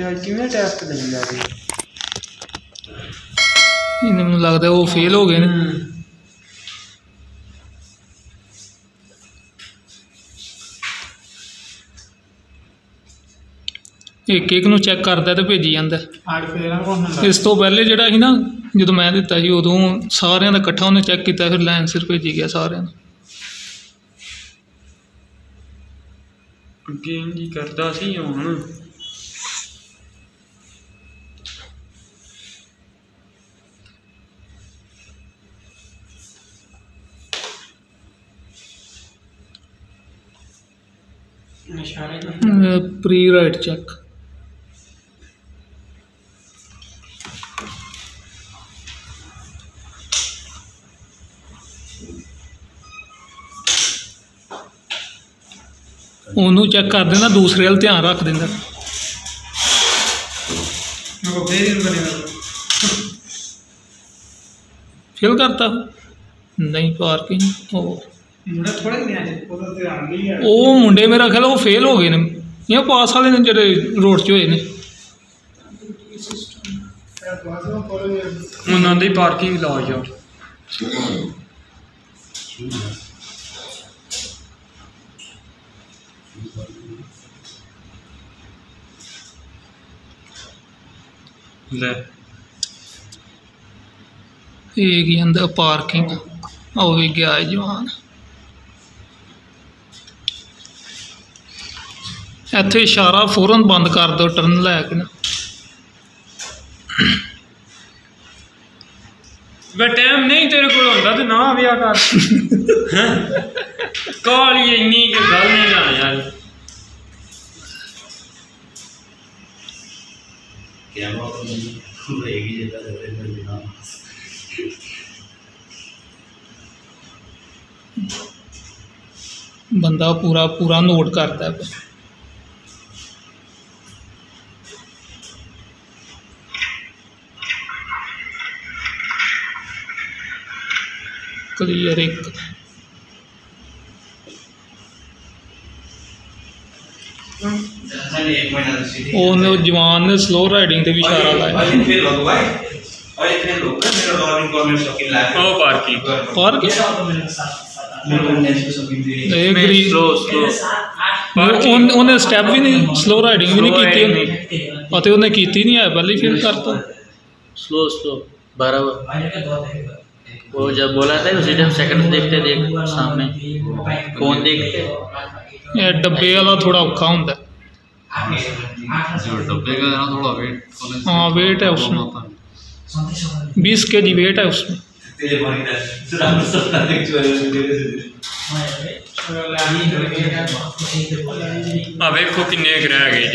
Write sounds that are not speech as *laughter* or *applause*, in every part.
ਤੇ ਅੱਜ ਕਿਵੇਂ ਟੈਸਟ ਲਈ ਜਾ ਰਹੀ? ਇਹਨੇ ਮੈਨੂੰ ਲੱਗਦਾ ਉਹ ਫੇਲ ਹੋ ਗਏ ਨੇ। ਇੱਕ ਇੱਕ ਨੂੰ ਚੈੱਕ ਕਰਦਾ ਤੇ ਭੇਜੀ ਜਾਂਦਾ। ਆੜ ਫੇਰਾਂ ਕੋਣ ਹੁੰਦਾ। ਇਸ ਤੋਂ ਪਹਿਲੇ ਜਿਹੜਾ ਸੀ ਨਾ ਜਦੋਂ ਮੈਂ ਦਿੱਤਾ ਸੀ ਉਦੋਂ ਸਾਰਿਆਂ ਦਾ ਇਕੱਠਾ ਉਹਨੇ ਚੈੱਕ ਕੀਤਾ ਫਿਰ ਲਾਈਨ ਸਿਰ ਭੇਜੀ ਗਿਆ ਸਾਰਿਆਂ ਨੂੰ। ਹੀ ਕਰਦਾ ਸੀ ਹੁਣ। ਨਿਸ਼ਾਨੇ ਪ੍ਰੀ ਰਾਈਟ ਚੈੱਕ। ਉਹਨੂੰ ਚੈੱਕ ਕਰ ਦਿੰਦਾ ਦੂਸਰੇ ਵੱਲ ਧਿਆਨ ਰੱਖ ਦਿੰਦਾ। ਫੇਲ ਕਰਤਾ ਨਹੀਂ ਪਾਰਕਿੰਗ ਉਹ ਮੁੰਡਾ ਥੋੜਾ ਹੀ ਨਿਆ ਉਹਦਾ ਤੇ ਆ ਹੈ ਉਹ ਮੁੰਡੇ ਮੇਰਾ ਖਿਆਲ ਉਹ ਫੇਲ ਹੋ ਗਏ ਨੇ। ਇਹ ਪਾਸ ਵਾਲੇ ਨੇ ਜਿਹੜੇ ਰੋਡ 'ਚ ਹੋਏ ਨੇ। ਉਹਨਾਂ ਦੀ ਪਾਰਕਿੰਗ ਲਾ ਯਾਰ। ਲੈ। ਇਹ ਕੀ ਅੰਦਰ ਪਾਰਕਿੰਗ ਉਹ ਵੀ ਗਿਆ ਹੈ ਜਵਾਨ। ਇੱਥੇ ਇਸ਼ਾਰਾ ਫੌਰਨ ਬੰਦ ਕਰ ਦਿਓ ਟਰਨ ਲੈ ਕੇ ਨਾ ਵੇ ਟਾਈਮ ਨਹੀਂ ਤੇਰੇ ਕੋਲ ਹੁੰਦਾ ਤੇ ਨਾ ਵਿਆਹ ਕਰ ਕਾਲ ਹੀ ਇੰਨੀ ਕਿ ਗੱਲ ਨਹੀਂ ਨਾ ਯਾਰ ਕੈਮਰਾ ਤੋਂ ਨਹੀਂ ਰਹੇਗੀ ਜੇ ਤਾਂ ਹੋਵੇ ਤਾਂ ਬਿਨਾ ਬੰਦਾ ਪੂਰਾ ਪੂਰਾ ਨੋਟ ਕਰਦਾ ਹੈ ਕਲੀਅਰ ਇੱਕ मैंने एक महीना सीधी ਉਹਨੇ ਜਵਾਨ ਨੇ ਸਲੋ ਰਾਈਡਿੰਗ ਤੇ ਵੀ ਇਸ਼ਾਰਾ ਲਾਇਆ और फिर लोग भाई और एक फिर लोग मेरा गवर्नमेंट गवर्नमेंट शौकीन लाया ਉਹ ਪਾਰਕਿੰਗ ਪਾਰਕ मेरे को नेशनल शौकीन थी ਇਹ ਗਰੀ ਸਲੋ ਸਲੋ ਉਹਨੇ ਉਹਨੇ ਸਟੈਪ ਵੀ ਨਹੀਂ ਸਲੋ ਰਾਈਡਿੰਗ ਵੀ ਨਹੀਂ ਕੀਤੀ ਉਹਨੇ ਅਤੇ ਉਹਨੇ ਕੀਤੀ ਨਹੀਂ ਹੈ ਪਹਿਲੇ ਫੇਲ ਕਰਤਾ स्लो स्लो बराबर वो जब बोला था उसी टाइम सेकंड देखते देख सामने। फ़ोन देखते। ये डब्बे वाला थोड़ा औखा होता है। हाँ वेट है उसमें। बीस के जी वेट है उसमें। अब कि को रह गए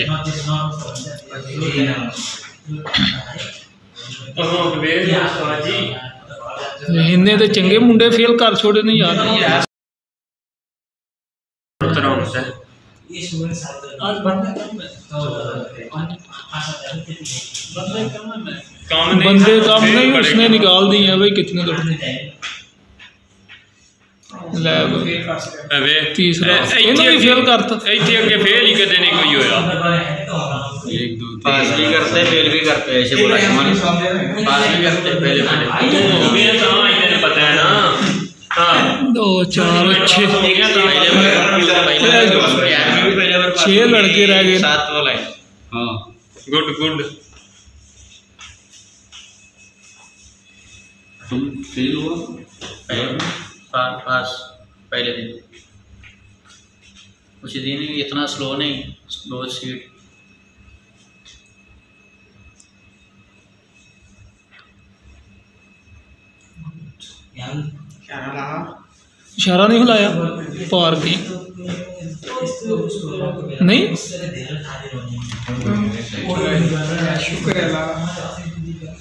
जी। ਇੰਨੇ ਤੇ ਚੰਗੇ ਮੁੰਡੇ ਫੇਲ ਕਰ ਛੋੜੇ ਨੇ ਯਾਰ। ਬੰਦੇ ਕੰਮ ਨਹੀਂ ਉਸਨੇ ਨਿਕਾਲ ਦੀ ਬਈ ਕਿਤਨੇ ਕੱਢਨੇ ਲੈ ਵੇ ਤੀਸਰਾ। ਇਹਨੂੰ ਵੀ ਫੇਲ ਕਰਤਾ। ਇੱਥੇ ਅੱਗੇ ਫੇਲ ਹੀ ਕਦੇ ਨਹੀਂ ਕੋਈ ਹੋਇਆ। एक दो पास भी करते फेल भी करते ऐसे बोला पास भी करते पहले तो हाँ, तो पता है ना। हाँ। दो चार तो लड़के रह गए। सात वाला है। हाँ। Good good. तुम फेल हुआ? पहले पास पहले दिन। उसी दिन इतना स्लो नहीं स्लो सीट ਇਸ਼ਾਰਾ ਨਹੀਂ ਹਿਲਾਇਆ ਪਾਰਕਿੰਗ ਨਹੀਂ?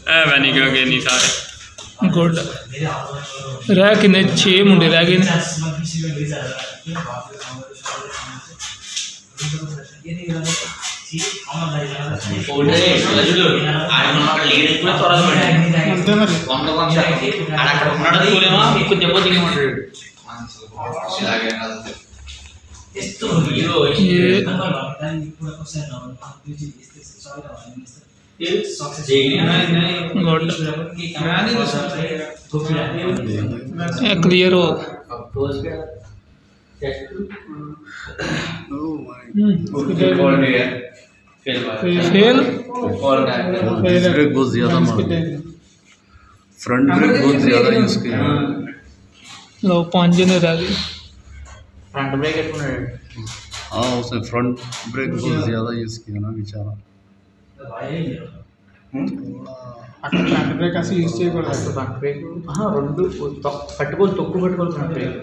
ਐ ਵੈਨੀ ਗਾ ਗਏ ਨਹੀਂ ਸਾਰੇ। ਗੁੱਡ। ਰਹਿ ਕਿੰਨੇ? 6 ਮੁੰਡੇ ਰਹਿ ਗਏ ਨੇ। అక్కడ ఉన్నాడు చూలేమో మీకు దెబ్బ దిగమంటాడు ये गुड ये क्लियर हो फेल ब्रेक बहुत ज़्यादा मार फ्रंट ब्रेक बहुत ज़्यादा यूज़ किया लो पांच ने रह गए फ्रंट ब्रेक है हाँ उसने फ्रंट ब्रेक बहुत ज़्यादा यूज़ किया ना बेचारा అక్కడ ఫ్రంట్ బ్రేక్ అసలు యూజ్ చేయకూడదు ఫ్రంట్ బ్రేక్ రెండు తొ- పట్టుకోవాలి తొక్కు పట్టుకోవాలి ఫ్రంట్ బ్రేక్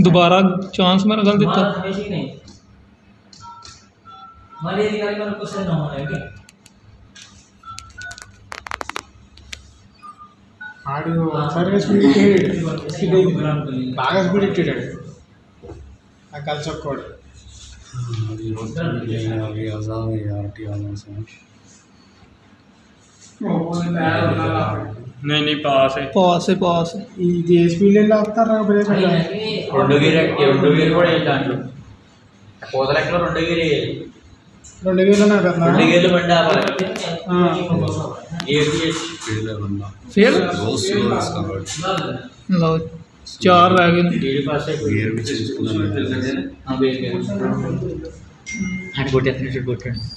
दोबारा चांस मैंने गल दिता ಸರ್ವಿಸ್ ಬಾಗಸ್ ಬಿಡಿ ಇಟ್ಟಿದ್ದಾರೆ ಆ ಕಲ್ಸಕ್ಕೆ ಕೊಡಿ ಯಾರು ಟಿ ಆಲ್ಮೋಸ್ಟ್ కలిసి ఒక్కడు अभी रोड अभी आज़ाद है यार टी वालों से नहीं नहीं पास है पास है पास है ఇది ఏ స్పీడ్ వెళ్ళి ఆపుతారా బ్రేక్ అట్లా రెండు గేర్ రెండు గేర్ కూడా వేయాలి దాంట్లో పూత లెక్కలో రెండు గేర్ వేయాలి రెండు వేలు నాకు రెండు అట్లా గేర్లు బండి ఆపాలి గేర్ తీసి पहले बंदा फिर बहुत स्लो है इसका गाड़ी लो चार रह गए గేర్ పాస్ అయిపోయి गियर भी चेंज करना है అని కొట్టేస్తాను చూడు కొట్టండి ఆ,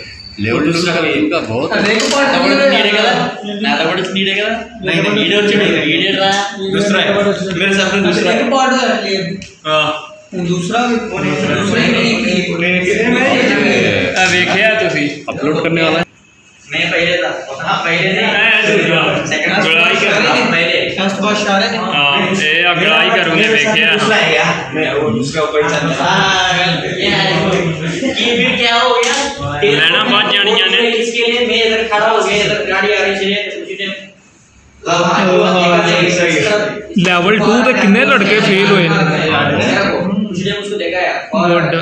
है लेवल टू का इनका बहुत है నీడే కదా నా కూడా నీడే కదా నీడే వచ్చాడు నీడే రా दूसरा है मेरे सामने दूसरा है हाँ दूसरा दूसरा आ वेखिया तुसी अपलोड करने वाला है मैं पहले था हाँ पहले नहीं सेकंड गुड़ाई कर पहले? फ़र्स्ट बार शार है हाँ ये अगड़ाई करूँगे है। यार। मैं वो दूसरा ऊपर चल रहा ये फिर क्या हो गया? मैं ना बहुत जानी जाने। इसके लिए मैं इधर खड़ा हो गया इधर गाड़ी आ रही थी उसी टाइम लेवल टू पे कितने लड़के फेल हुए? ने उसी उसको देखा यार। गुड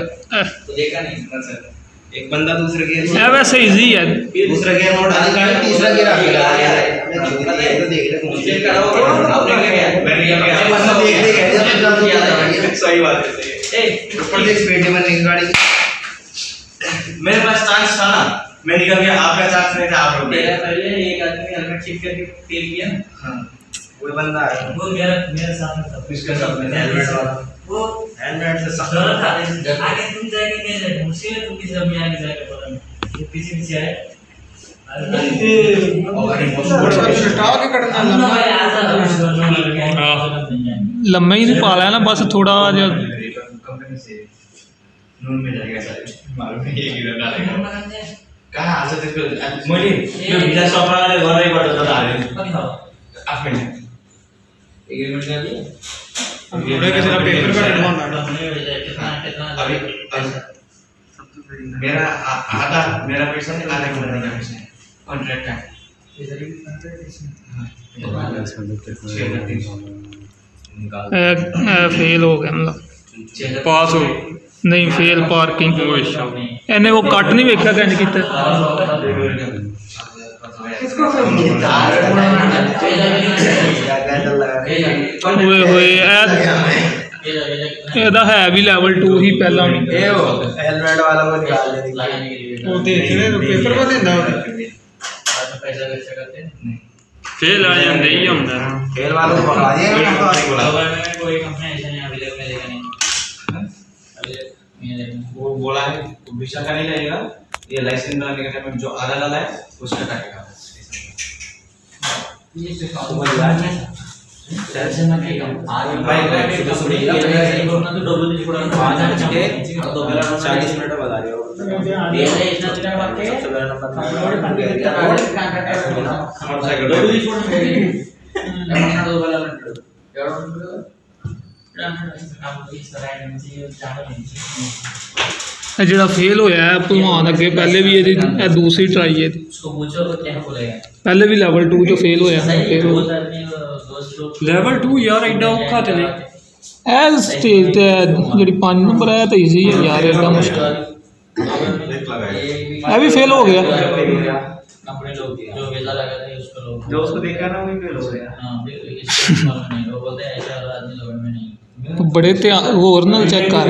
तो देखा नहीं एक बंदा दूसरे गियर ये वैसे इजी है। दूसरा गियर मोड़ तीसरा गियर आगे लगा खड़ा हो मैंने सही बात है ए ऊपर देख स्पीड में नहीं गाड़ी मेरे पास चांस था ना। मैं निकल गया आपका चांस नहीं था आप रुक मेरा गए पहले एक आदमी हेलमेट चेक करके फेल किया। हाँ। कोई बंदा आया? वो मेरा मेरे साथ में था। इसके साथ में हेलमेट वाला वो हेलमेट से था आगे तुम जाएँगे मैं जाएँगे मुश्किल है तुम किसी समय आगे जाएगा पता नहीं ये पीछे पीछे आए लम्बे ही नहीं पाला है ना बस थोड़ा जो में है ये त एग्रीमेंट कर दिया पेपर कितना कितना अभी पैसा मेरा आ- आधा मेरा पैसा है आधा कंपनी का पैसा है कॉन्ट्रैक्ट का ए, ए, फेल हो गया मतलब पास हो नहीं फेल पार्किंग ओ अच्छा ਇਹਨੇ ਉਹ ਕੱਟ ਨਹੀਂ ਵੇਖਿਆ ਕੰਜ ਕੀਤਾ ਓਏ ਹੋਏ ਇਹ ਇਹਦਾ ਹੈ ਵੀ ਲੈਵਲ 2 ਹੀ ਪਹਿਲਾਂ ਵੀ हेलमेट वाला को निकाल दे लगाने के लिए ਉਹ ਦੇਖ ਲੈ ਪੇਪਰ ਕੋ ਦਿੰਦਾ ਉਹ पैसा खर्चा करते हैं फेल आ जाते ही होंगे खेल वालों को पकड़ा दिया मैंने तो नहीं बोला गवर्नमेंट में कोई कंपनी ऐसा नहीं अभी तक मैं देखा नहीं अभी तक मैं देखा वो बोला है वो विशा का नहीं लगेगा ये लाइसेंस बनाने के टाइम में जो आधा डाला है उसका काटेगा। तो तो के चालीस मिनट बता रहे हो। ये ਜਿਹੜਾ ਫੇਲ ਹੋਇਆ ਭਲਵਾਨ ਅੱਗੇ ਪਹਿਲੇ ਵੀ ਇਹਦੀ ਇਹ ਦੂਸਰੀ ਟਰਾਈ ਹੈ ਪਹਿਲੇ ਵੀ ਲੈਵਲ 2 ਚੋਂ ਫੇਲ ਹੋਇਆ ਲੈਵਲ 2 ਯਾਰ ਐਡਾ ਔਖਾ ਤੇ ਨਹੀਂ ਇਹ ਸਟੇਜ ਤੇ ਜਿਹੜੀ 5 ਨੰਬਰ ਹੈ ਤੇ ਈਜ਼ੀ ਹੈ ਯਾਰ ਐਡਾ ਮੁਸ਼ਕਲ ਇਹ भी फेल हो गया अपने लोग जो वेला लगा था उसको लोग जो उसको देखा ना वही फेल हो गया हाँ इसको नहीं वो बोलते हैं ऐसा आदमी लोग में नहीं तो बड़े ध्यान और ना चेक कर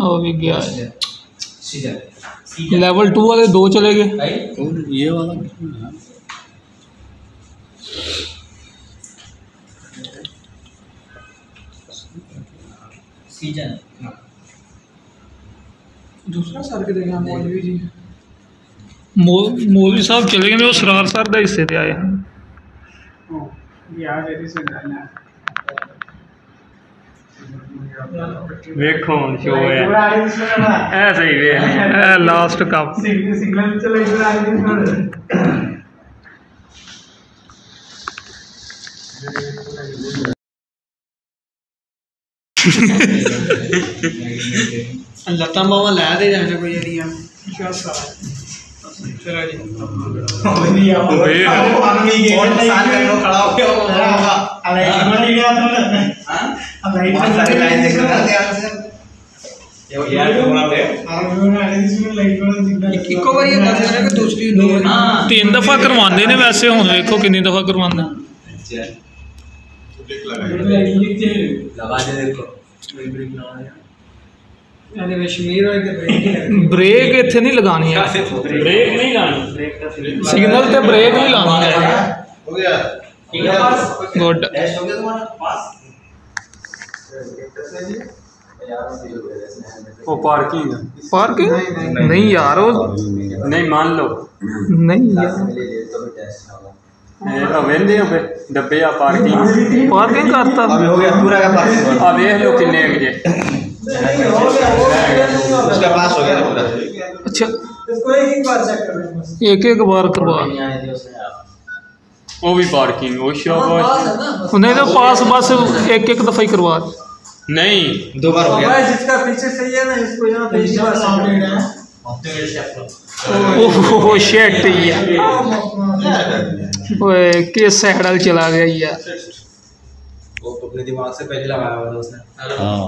ਉਹ ਵੀ ਗਿਆ सीधा ਲੈਵਲ 2 ਵਾਲੇ ਦੋ ਚਲੇ ਗਏ भाई और ये वाला हाँ। सीजन ਦੂਸਰਾ ਸਰ ਕੇ ਦੇਖਿਆ ਮੌਲਵੀ ਜੀ ਮੌ- ਮੌਲਵੀ ਸਾਹਿਬ ਚਲੇ ਗਏ ਨੇ ਉਹ ਸਰਾਰ ਸਰ ਦੇ ਹਿੱਸੇ ਤੇ ਆਏ ਹਨ ਹਾਂ ਯਾਰ ਇਹਦੀ ਸਿਗਨਲ ਹੈ ਵੇਖੋ ਹੁਣ ਸ਼ੋ ਹੈ। ਐ ਸਹੀ ਵੇ ਇਹ ਲਾਸਟ ਕੱਪ ਸਿਗਨਲ ਚਲਾ ਇਧਰ ਆ ਰਹੀ ਸਿਗਨਲ ਲੱਤਾਂ ਬਾਹਾਂ ਲੈ ਦੇ ਜਾਣੇ ਕੋਈ ਸ਼ਾਸਾ ਚਲੋ तीन दफ़ा करवाने वैसे हूँ देखो कि दफ़ा करवाने तो ਬ੍ਰੇਕ ਇੱਥੇ ਨਹੀਂ ਲਗਾਣੀ ਹੈ ਬ੍ਰੇਕ ਨਹੀਂ ਲਾਣੀ ਸਿਗਨਲ ਤੇ ਬ੍ਰੇਕ ਨਹੀਂ ਲਾਣੀ ਹੈ हो गया ठीक है पास ਗੁੱਡ टेस्ट हो गया तुम्हारा पास ਉਹ ਪਾਰਕਿੰਗ ਪਾਰਕਿੰਗ ਨਹੀਂ ਯਾਰ ਉਹ ਨਹੀਂ ਮੰਨ ਲਓ ਨਹੀਂ ਯਾਰ ਇਹ ਤਾਂ ਵੇਂਦੇ ਹੋ ਡੱਬੇ ਆ ਪਾਰਕਿੰਗ ਪਾਰਕਿੰਗ ਕਰਤਾ अभी हो गया पूरा का पास ਆ ਵੇਖ ਲਓ ਕਿੰਨੇ ਕੁ ਜੇ अच्छा। एक एक बार करवा। वो भी पार्किंग वो शॉप नहीं तो पास बस एक एक दफ़ा ही करवा। नहीं। दो बार हो गया। जिसका पीछे सही है ना इसको बार सामने ओहो शेट ओए किस चला गया यार वो तो अपने दिमाग से पहले लगाया हुआ था उसने। हाँ।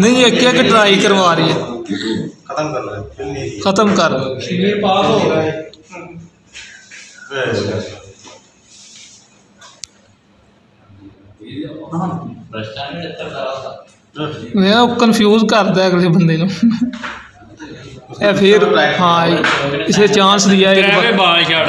ਨਹੀਂ ਇੱਕ ਇੱਕ ਟਰਾਈ ਕਰਵਾ ਰਹੀ ਹੈ खत्म कर लो फिर नहीं ਖਤਮ ਕਰ शमीर पास हो गए ਮੈਂ ਉਹ ਕਨਫਿਊਜ਼ ਕਰਦਾ ਅਗਲੇ ਬੰਦੇ ਨੂੰ ਇਹ *laughs* ਫਿਰ ਹਾਂ ਇਸੇ ਚਾਂਸ ਦਿਆ ਇੱਕ ਐਵੇਂ ਬਾਰ ਬਾਲ ਛੱਡ